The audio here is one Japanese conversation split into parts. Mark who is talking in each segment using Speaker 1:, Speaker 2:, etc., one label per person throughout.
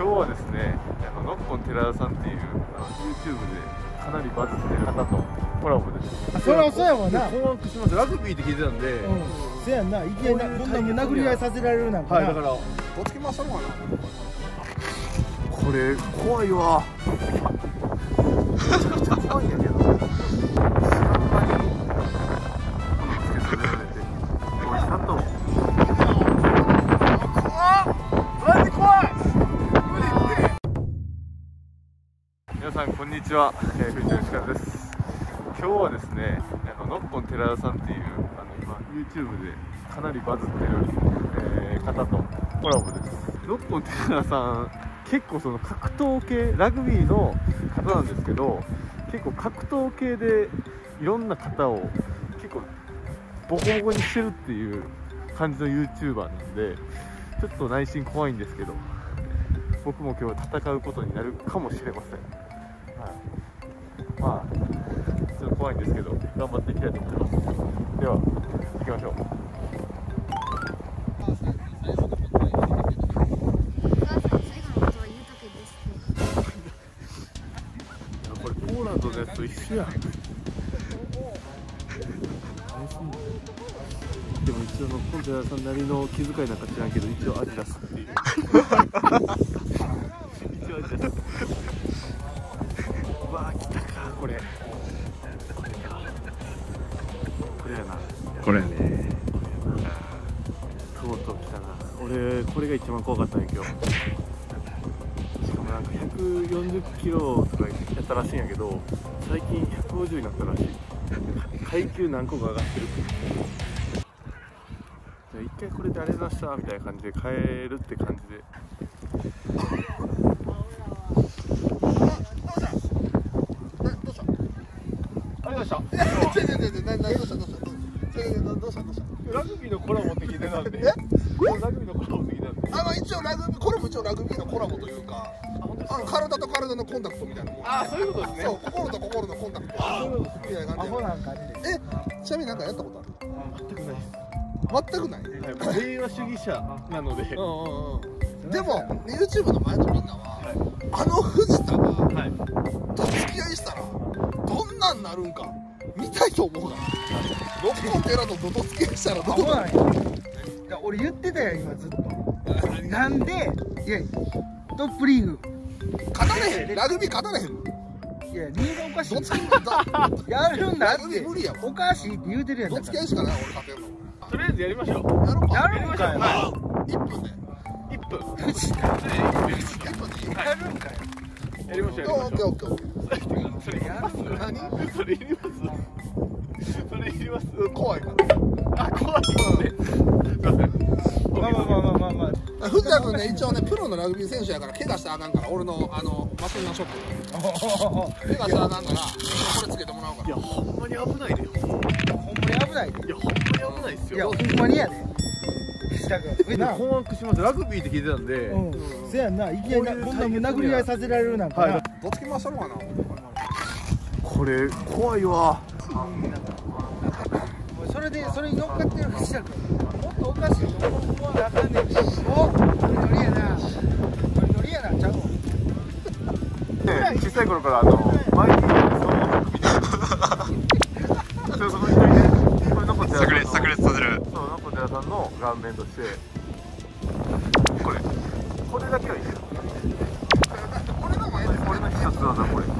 Speaker 1: 今日はですねあのノッコン寺田さんっていうあの YouTube でかなりバズってる方とコラボです。
Speaker 2: あそりゃそうやわな。
Speaker 1: 困惑します。ラグビーって聞いてたんで、
Speaker 2: うん。せやんな。いきなりなこんな殴り合いさせられるなんかな。
Speaker 1: はいだから
Speaker 3: どつき回したのかな。
Speaker 1: これ怖いわ。めちゃくちゃ怖いんやけど皆さんこんにちは、えー、藤吉和です。今日はですねあのノッコン寺田さんっていうあの今 YouTube でかなりバズってる、えー方とコラボです。ノッコン寺田さん結構その格闘系ラグビーの方なんですけど結構格闘系でいろんな方を結構ボコボコにしてるっていう感じの YouTuber なんでちょっと内心怖いんですけど僕も今日戦うことになるかもしれません、まあちょっと怖いんですけど頑張っていきたいと思いますでは行きましょう
Speaker 4: とは言うとけですって
Speaker 1: これポーランドのやつと一緒やんでも一応のコンテナさんなりの気遣いなんか知らんけど一応アジダスっていう。これ。これかこれやな。
Speaker 3: これ。ね
Speaker 1: とうとう来たな。俺これが一番怖かったんや今日しかもなんか140キロとかやったらしいんやけど最近150になったらしい。階級何個か上がってる。じゃあ一回これでありがとうございましたみたいな感じで帰るって感じで
Speaker 3: どうした
Speaker 1: ありがとうございました
Speaker 3: えちょちょちょちょななどうしたどうしたどうしたどうしたどうした
Speaker 1: ラグビーのコラボって聞いてたんで。
Speaker 3: え？
Speaker 1: ラグビーのコラボって聞いてたんで。
Speaker 3: あの一応ラグビーこれも一応ラグビーのコラボというかあの体と体のコンタクトみたいなもん。
Speaker 1: あそういうことですね。
Speaker 3: そう心と心のコンタクト。みたいな
Speaker 2: ア
Speaker 3: 感じでえ？ちなみになんかやったこと
Speaker 1: 全くない
Speaker 3: 全くない。
Speaker 1: はい平和主義者なので。
Speaker 3: うんうんうん。でも YouTube の前のみんな六本寺とどつき合いしたらど
Speaker 2: 俺言ってたよ今ずっと。なんでいやトップリーグ。
Speaker 3: 勝たれへん。ラグビー勝たれへん。
Speaker 2: いや理由がおかしい。
Speaker 3: どつきだ
Speaker 2: やるんだっ
Speaker 3: ラグビ
Speaker 2: て
Speaker 3: ー無理やわ
Speaker 2: おかしいって言うてるやん。
Speaker 3: つき合いしかない俺勝てんの。
Speaker 1: とりあえずやりましょう。
Speaker 3: やろうか。
Speaker 2: やるんかよ
Speaker 1: は
Speaker 3: 1分で。
Speaker 1: い1分
Speaker 2: 藤田
Speaker 3: 1分で。
Speaker 2: やるんかよ
Speaker 1: やりましょう
Speaker 3: オ
Speaker 1: やりましょう。
Speaker 3: ッケーオッケーオッケー。
Speaker 1: それいります？
Speaker 3: 何？
Speaker 1: それね
Speaker 3: 一応ねプロのラグビー選手やから怪我したらあかんから俺のあのマシンガンショップ。怪我したらあかんからこれつけてもらおうか
Speaker 1: いやほんまに危ないで。よ
Speaker 2: ほんまに危ないで。
Speaker 1: いやほんまに危ないですよ。
Speaker 2: いやほんまにやで。藤田君。な
Speaker 1: 困惑しますラグビーって聞いてたんで。
Speaker 2: うん。せやんな。いきなりな
Speaker 1: こ
Speaker 2: んな殴り合いさせられるなんか
Speaker 1: はい。
Speaker 2: な
Speaker 3: どつき回したの？かな
Speaker 1: これ怖いわ。
Speaker 2: それでそれに乗っかってる藤田君おかしいと思わなあかんねんおノリノリやな。ノリノリやな。ちゃうわ
Speaker 1: 小さい頃からあのマイティーのその服みたいなそれその一人でこれ残って
Speaker 5: 炸裂炸裂させる
Speaker 1: そう残寺さんの顔面としてこれ。これだけはいいよ
Speaker 3: これが前で
Speaker 1: これの必殺技これ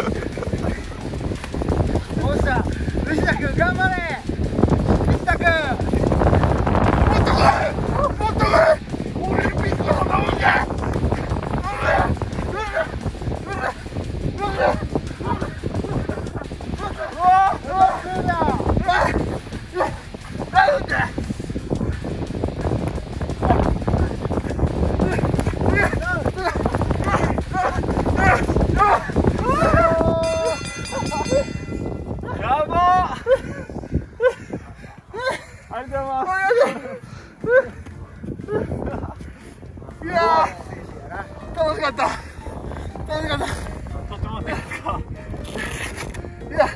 Speaker 1: やばありがとうござい
Speaker 2: ます。いや楽し
Speaker 1: かっ
Speaker 2: た。
Speaker 3: 楽しかった。とて
Speaker 2: もですかいや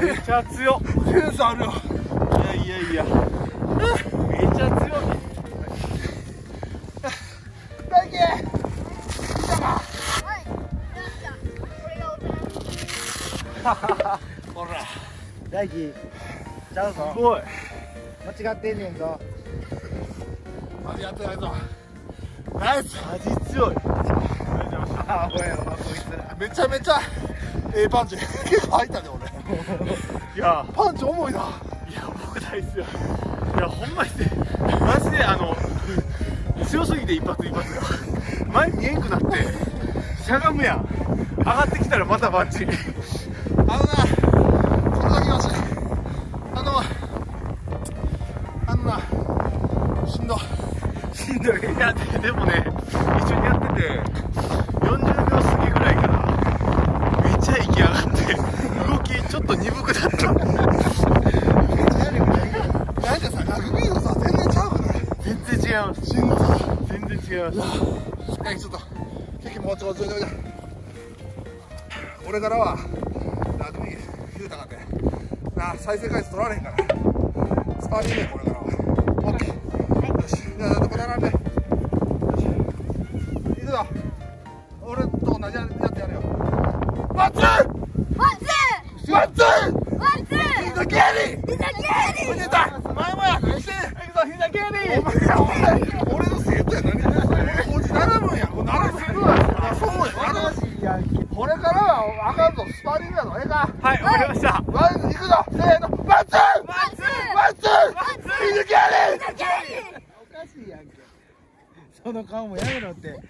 Speaker 2: めっ
Speaker 1: ちゃ強
Speaker 3: センスあるよ
Speaker 1: いやいやいや
Speaker 3: ほら。
Speaker 2: 大輝ちゃうぞ。
Speaker 1: すごい。
Speaker 2: 間違ってんねんぞ。
Speaker 3: マジやってないぞ。ナイス。
Speaker 1: マジ強い。
Speaker 2: め
Speaker 3: ちゃめちゃええパンチ。結 構入ったね
Speaker 1: いや。
Speaker 3: 俺 パンチ重いな。い
Speaker 1: や僕大好きや。いやほんまに。ねマジであの強すぎて一発一発が。前見えんくなってしゃがむやん。上がってきたらまたバンチ
Speaker 3: あのなこの時はしあのあのなしんど。
Speaker 1: しんどい。いやででもね一緒にやってて40秒過ぎぐらいからめっちゃ息上がって動きちょっと鈍くなった。
Speaker 3: なんかさラグビーのさ全然ちゃうから。
Speaker 1: 全然違います
Speaker 3: しんどさ。
Speaker 1: 全然違い
Speaker 3: ケーキもうちょっとおいでおいで俺からはラグビー言うたかってなあ再生回数取られへんからスパーリングやこれからはオッケーよしじゃあここ並んでよしいくぞ俺と同じやつやるよワンツー
Speaker 4: ワンツー
Speaker 3: ワンツ
Speaker 4: ーワンツー
Speaker 3: 膝蹴り
Speaker 4: 膝蹴り
Speaker 3: 出た前もや何してんねん行くぞ膝蹴りお前お前俺の生徒や何こっち並ぶんやこれ並ぶ生徒だそうや
Speaker 2: 楽しいやんけ
Speaker 3: これからはあかんぞスパーリングやぞ。ええか？
Speaker 1: はいわかりました。
Speaker 3: ワン行くぞせーの。ワンツー！
Speaker 4: ワンツー！
Speaker 3: ワンツー！膝蹴り！
Speaker 4: 膝蹴り！
Speaker 2: おかしいやんけ。その顔もやめろって